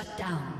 Shut down.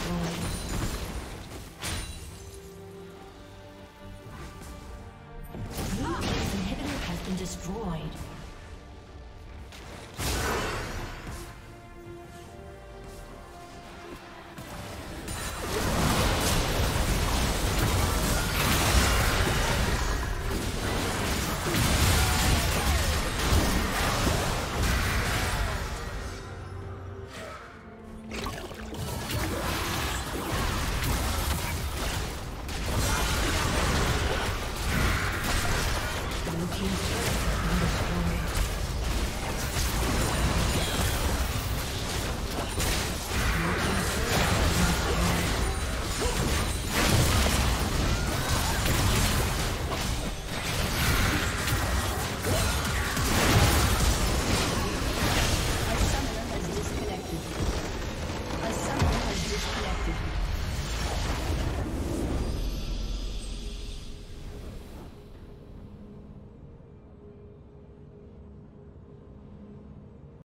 team's